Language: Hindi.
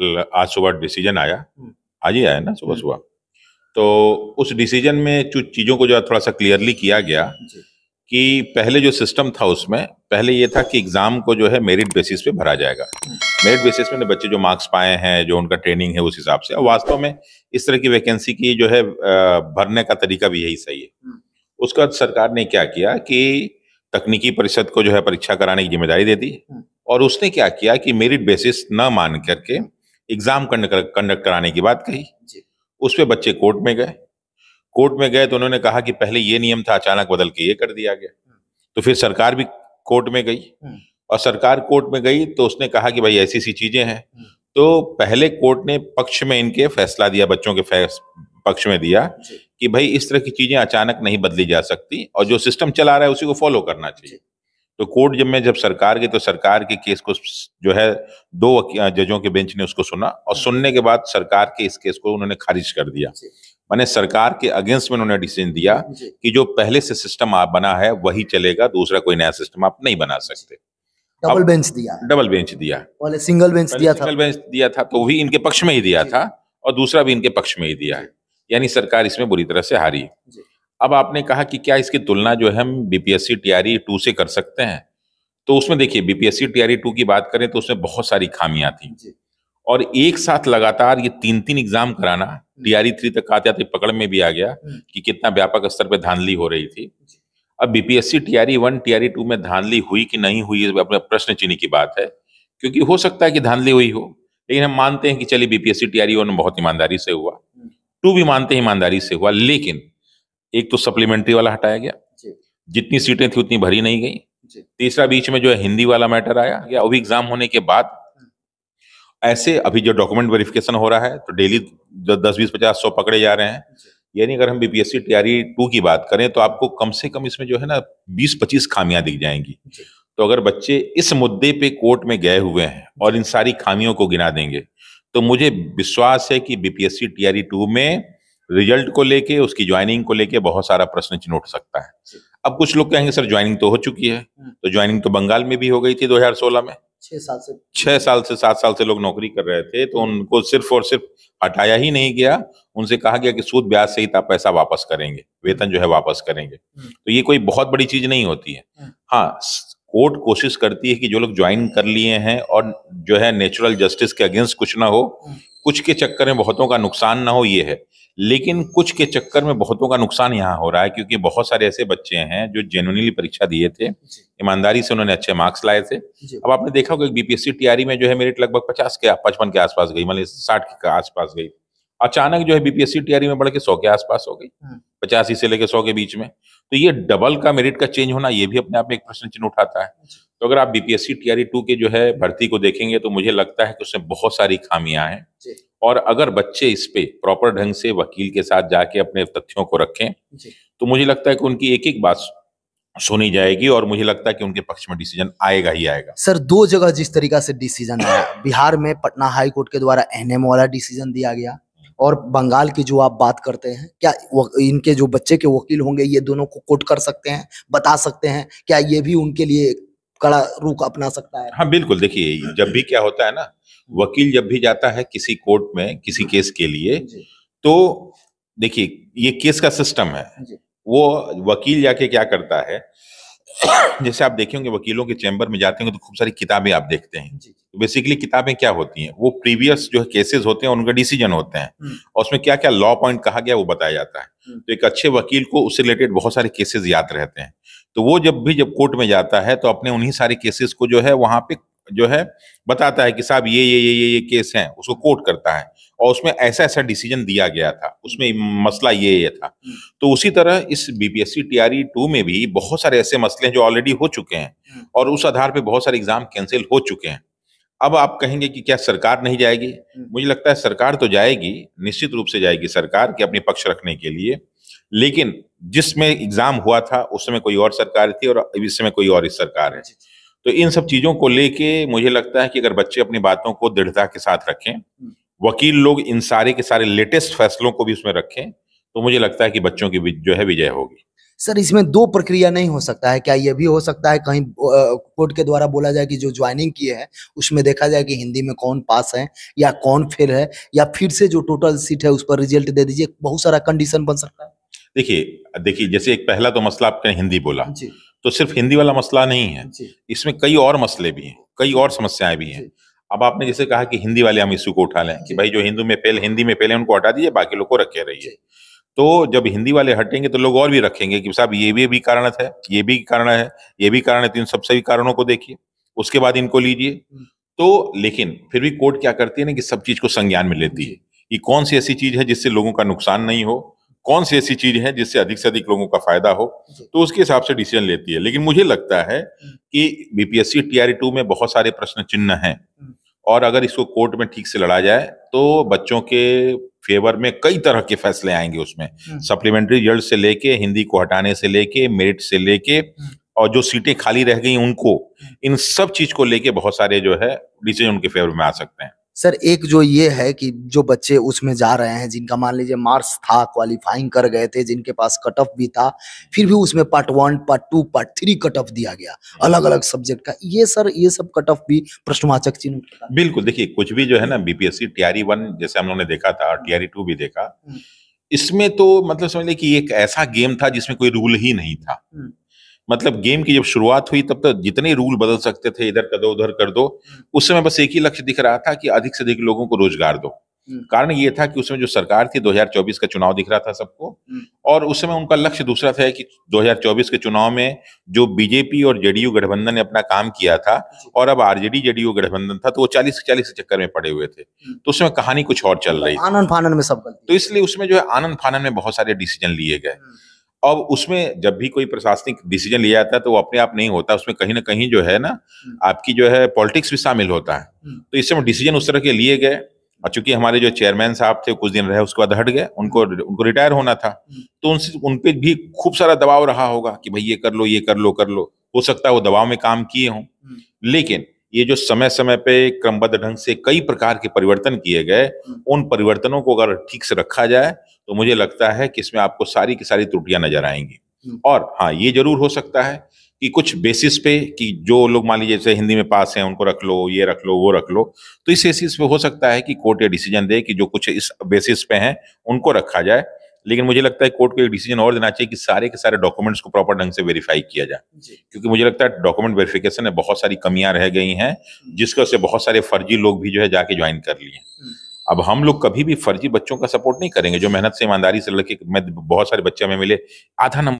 आज सुबह डिसीज़न आया हम्म। आज ही आया ना सुबह हम्म। सुबह तो उस डिसीज़न में चीज़ों को जो है थोड़ा सा क्लियरली किया गया कि पहले जो सिस्टम था उसमें पहले ये था कि एग्ज़ाम को जो है मेरिट बेसिस पे भरा जाएगा हम्म। मेरिट बेसिस में बच्चे जो मार्क्स पाए हैं जो उनका ट्रेनिंग है उस हिसाब से और वास्तव में इस तरह की वैकेंसी की जो है भरने का तरीका भी यही सही है हम्म। उसके बाद सरकार ने क्या किया कि तकनीकी परिषद को जो है परीक्षा कराने की ज़िम्मेदारी दे दी हम्म। और उसने क्या किया कि मेरिट बेसिस न मान करके एग्ज़ाम कंडक्ट कराने की बात कही। उस पर बच्चे कोर्ट में गए। कोर्ट में गए तो उन्होंने कहा कि पहले ये नियम था अचानक बदल के ये कर दिया गया। तो फिर सरकार भी कोर्ट में गई। हम्म। और सरकार कोर्ट में गई तो उसने कहा कि भाई ऐसी ऐसी चीज़ें हैं। हम्म। तो पहले कोर्ट ने पक्ष में इनके फैसला दिया बच्चों के फैस, पक्ष में दिया कि भाई इस तरह की चीज़ें अचानक नहीं बदली जा सकती और जो सिस्टम चला रहा है उसी को फॉलो करना चाहिए। तो कोर्ट जब में जब सरकार गई तो सरकार के केस को जो है दो जजों के बेंच ने उसको सुना और हम्म। सुनने के बाद सरकार के इस केस को उन्होंने खारिज कर दिया। माने सरकार के अगेंस्ट में उन्होंने डिसीज़न दिया कि जो पहले से सिस्टम आप बना है वही चलेगा दूसरा कोई नया सिस्टम आप नहीं बना सकते। डबल बेंच दिया। डबल बेंच दिया। पहले सिंगल बेंच दिया था। सिंगल बेंच दिया था तो भी इनके पक्ष में ही दिया था और दूसरा भी इनके पक्ष में ही दिया है। यानी सरकार इसमें बुरी तरह से हारी। जी। अब आपने कहा कि क्या इसकी तुलना जो है हम बीपीएससी टीआरई टू से कर सकते हैं? तो उसमें देखिए बीपीएससी टीआरई टू की बात करें तो उसमें बहुत सारी खामियाँ थी। और एक साथ लगातार ये तीन तीन एग्ज़ाम कराना टीआरई थ्री तक आते आते पकड़ में भी आ गया हम्म। कि कितना व्यापक स्तर पर धांधली हो रही थी। अब BPSC TRE one TRE two में धांधली हुई कि नहीं हुई अपने प्रश्न चिन्ह की बात है। क्योंकि हो सकता है कि धांधली हुई हो लेकिन हम मानते हैं कि चलिए बीपीएससी टीआरई वन बहुत ईमानदारी से हुआ। हम्म। टू भी मानते हैं ईमानदारी से हुआ लेकिन एक तो सप्लीमेंट्री वाला हटाया गया। जितनी सीटें थी उतनी भरी नहीं गई। तीसरा बीच में जो है हिंदी वाला मैटर आया या वो भी एग्ज़ाम होने के बाद। ऐसे अभी जो डॉक्यूमेंट वेरिफिकेशन हो रहा है तो डेली दस बीस पचास सौ पकड़े जा रहे हैं। यानी अगर हम बीपीएससी टीआरई टू की बात करें तो आपको कम से कम इसमें जो है ना बीस पच्चीस खामियाँ दिख जाएँगी। तो अगर बच्चे इस मुद्दे पे कोर्ट में गए हुए हैं और इन सारी खामियों को गिना देंगे तो मुझे विश्वास है कि बीपीएससी टीआरई टू में रिज़ल्ट को लेके उसकी ज्वाइनिंग को लेके बहुत सारा प्रश्न चिन्ह उठ सकता है अब कुछ लोग कहेंगे सर ज्वाइनिंग तो हो चुकी है हम्म। तो ज्वाइनिंग तो बंगाल में भी हो गई थी 2016 में छह साल से छह साल से सात साल से लोग नौकरी कर रहे थे तो उनको सिर्फ़ और सिर्फ़ हटाया ही नहीं गया उनसे कहा गया कि सूद ब्याज सहित आप पैसा वापस करेंगे वेतन जो है वापस करेंगे हम्म। तो ये कोई बहुत बड़ी चीज़ नहीं होती है हम्म। हाँ कोर्ट कोशिश करती है कि जो लोग ज्वाइन कर लिए हैं और जो है नेचुरल जस्टिस के अगेंस्ट कुछ ना हो। कुछ के चक्कर में बहुतों का नुकसान ना हो ये है लेकिन कुछ के चक्कर में बहुतों का नुकसान यहाँ हो रहा है क्योंकि बहुत सारे ऐसे बच्चे हैं जो जेनुअनली परीक्षा दिए थे। ईमानदारी से उन्होंने अच्छे मार्क्स लाए थे। अब आपने देखा होगा बीपीएससी टीआरई में जो है मेरिट लगभग पचास के पचपन के आसपास गई मतलब साठ के आसपास गई। अचानक जो है बीपीएससी टीआरई में बढ़ के सौ के आसपास हो गई हम्म। पचासी से लेकर सौ के बीच में। तो ये डबल का मेरिट का चेंज होना ये भी अपने आप में एक प्रश्न चिन्ह उठाता है। तो अगर आप बीपीएससी टीआरई टू के जो है भर्ती को देखेंगे तो मुझे लगता है कि उसमें बहुत सारी खामियाँ हैं। और अगर बच्चे इस पे प्रॉपर ढंग से वकील के साथ जाके अपने तथ्यों को रखें तो मुझे लगता है कि उनकी एक एक बात सुनी जाएगी और मुझे लगता है कि उनके पक्ष में डिसीज़न आएगा ही आएगा। सर दो जगह जिस तरीका से डिसीज़न आया बिहार में पटना हाई कोर्ट के द्वारा एनएम वाला डिसीज़न दिया गया और बंगाल की जो आप बात करते हैं क्या इनके जो बच्चे के वकील होंगे ये दोनों को कोट कर सकते हैं बता सकते हैं क्या ये भी उनके लिए कड़ा रुख अपना सकता है। हाँ बिल्कुल देखिए जब भी क्या होता है ना वकील जब भी जाता है किसी कोर्ट में किसी केस के लिए तो देखिए ये केस का सिस्टम है। वो वकील जाके क्या करता है जैसे आप देखेंगे वकीलों के चैम्बर में जाते हैं तो खूब सारी किताबें आप देखते हैं। तो बेसिकली किताबें क्या होती हैं? वो प्रीवियस जो है केसेस होते हैं उनका डिसीज़न होते हैं। हम्म। और उसमें क्या क्या लॉ पॉइंट कहा गया वो बताया जाता है। हम्म। तो एक अच्छे वकील को उससे रिलेटेड बहुत सारे केसेस याद रहते हैं। तो वो जब भी जब कोर्ट में जाता है तो अपने उन्हीं सारे केसेस को जो है वहाँ पे जो है बताता है कि साहब ये ये ये ये ये केस हैं उसको कोर्ट करता है और उसमें ऐसा ऐसा डिसीज़न दिया गया था उसमें मसला ये ये था हम्म। तो उसी तरह इस बीपीएससी टीआरई टू में भी बहुत सारे ऐसे मसले हैं जो ऑलरेडी हो चुके हैं हम्म। और उस आधार पे बहुत सारे एग्ज़ाम कैंसिल हो चुके हैं अब आप कहेंगे कि क्या सरकार नहीं जाएगी हम्म। मुझे लगता है सरकार तो जाएगी निश्चित रूप से जाएगी सरकार के अपने पक्ष रखने के लिए लेकिन जिसमें एग्ज़ाम हुआ था, उस समय कोई और सरकार थी और इस समय कोई और सरकार है। तो इन सब चीज़ों को लेके मुझे लगता है कि अगर बच्चे अपनी बातों को दृढ़ता के साथ रखें, वकील लोग इन सारे के सारे लेटेस्ट फैसलों को भी उसमें रखें तो मुझे लगता है कि बच्चों की जो है विजय होगी। सर, इसमें दो प्रक्रिया नहीं हो सकता है। क्या ये भी हो सकता है कहीं कोर्ट के द्वारा बोला जाए कि जो ज्वाइनिंग किए हैं, उसमें देखा जाए कि हिंदी में कौन पास है या कौन फेल है, या फिर से जो टोटल सीट है उस पर रिज़ल्ट दे दीजिए। बहुत सारा कंडीशन बन सकता है। देखिए देखिए जैसे एक पहला तो मसला आपने हिंदी बोला। जी। तो सिर्फ़ हिंदी वाला मसला नहीं है। इसमें कई और मसले भी हैं कई और समस्याएँ भी हैं। अब आपने जैसे कहा कि हिंदी वाले हम इशू को उठा लें कि भाई जो हिंदू में फेल हिंदी में फेल है उनको हटा दीजिए बाकी लोग को रखे रहिए। तो जब हिंदी वाले हटेंगे तो लोग और भी रखेंगे कि साहब ये भी भी कारण है ये भी कारण है ये भी कारण है तो इन सब सभी कारणों को देखिए। उसके बाद इनको लीजिए। हम्म। तो लेकिन फिर भी कोर्ट क्या करती है ना कि सब चीज़ को संज्ञान में लेती है कि कौन सी ऐसी चीज़ है जिससे लोगों का नुकसान नहीं हो कौन सी ऐसी चीज़ है जिससे अधिक से अधिक लोगों का फ़ायदा हो तो उसके हिसाब से डिसीज़न लेती है लेकिन मुझे लगता है हम्म। कि बीपीएससी टीआरई टू में बहुत सारे प्रश्न चिन्ह हैं हम्म। और अगर इसको कोर्ट में ठीक से लड़ा जाए तो बच्चों के फेवर में कई तरह के फैसले आएँगे उसमें हम्म। सप्लीमेंट्री रिज़ल्ट से लेके हिंदी को हटाने से लेके मेरिट से लेके हम्म। और जो सीटें खाली रह गई उनको इन सब चीज़ को लेके बहुत सारे जो है डिसीज़न उनके फेवर में आ सकते हैं सर एक जो ये है कि जो बच्चे उसमें जा रहे हैं जिनका मान लीजिए मार्क्स था क्वालिफाइंग कर गए थे जिनके पास कट ऑफ़ भी था फिर भी उसमें part one part two part three cut off दिया गया अलग अलग सब्जेक्ट का ये सर ये सब कट ऑफ़ भी प्रश्नवाचक चिन्ह बिल्कुल देखिए कुछ भी जो है ना बीपीएससी टीआरई वन जैसे हम लोगों ने देखा था टीआरई टू भी देखा हम्म। इसमें तो मतलब समझ लीजिए कि एक ऐसा गेम था जिसमें कोई रूल ही नहीं था हम्म। मतलब गेम की जब शुरुआत हुई तब तक जितने रूल बदल सकते थे इधर कर दो उधर कर दो हम्म। उस समय बस एक ही लक्ष्य दिख रहा था कि अधिक से अधिक लोगों को रोज़गार दो। हम्म। कारण ये था कि उसमें जो सरकार थी 2024 का चुनाव दिख रहा था सबको हम्म। और उस समय उनका लक्ष्य दूसरा था कि 2024 के चुनाव में जो बीजेपी और जेडीयू गठबंधन ने अपना काम किया था और अब आरजेडी जेडीयू गठबंधन था तो वो 40 40 के चक्कर में पड़े हुए थे। तो उसमें कहानी कुछ और चल रही आनंद फानन में सब तो इसलिए उसमें जो है आनंद फानन में बहुत सारे डिसीज़न लिए गए। अब उसमें जब भी कोई प्रशासनिक डिसीज़न लिया जाता है तो वो अपने आप नहीं होता। उसमें कहीं ना कहीं जो है ना आपकी जो है पॉलिटिक्स भी शामिल होता है। हम्म। तो इस समय डिसीज़न उस तरह के लिए गए और चूँकि हमारे जो चेयरमैन साहब थे कुछ दिन रहे उसके बाद हट गए उनको उनको रिटायर होना था। हम्म। तो उनसे उन पे भी खूब सारा दबाव रहा होगा कि भाई ये कर लो ये कर लो कर लो। हो सकता है वो दबाव में काम किए हों। हम्म। लेकिन ये जो समय समय पे क्रमबद्ध ढंग से कई प्रकार के परिवर्तन किए गए। उन परिवर्तनों को अगर ठीक से रखा जाए तो मुझे लगता है कि इसमें आपको सारी की सारी त्रुटियाँ नज़र आएँगी हम्म। और हाँ ये ज़रूर हो सकता है कि कुछ बेसिस पे कि जो लोग मान लीजिए जैसे हिंदी में पास हैं उनको रख लो ये रख लो वो रख लो तो इस बेसिस पे हो सकता है कि कोर्ट ये डिसीज़न दे कि जो कुछ इस बेसिस पे हैं उनको रखा जाए लेकिन मुझे लगता है कोर्ट को एक डिसीज़न और देना चाहिए कि सारे के सारे डॉक्यूमेंट्स को प्रॉपर ढंग से वेरीफाई किया जाए। क्योंकि मुझे लगता है डॉक्यूमेंट वेरिफिकेशन में बहुत सारी कमियाँ रह गई हैं वजह से बहुत सारे फर्जी लोग भी जो है जाके ज्वाइन कर लिए हम्म। अब हम लोग कभी भी फर्जी बच्चों का सपोर्ट नहीं करेंगे। जो मेहनत से ईमानदारी से लड़के मैं बहुत सारे बच्चे हमें मिले आधा नंबर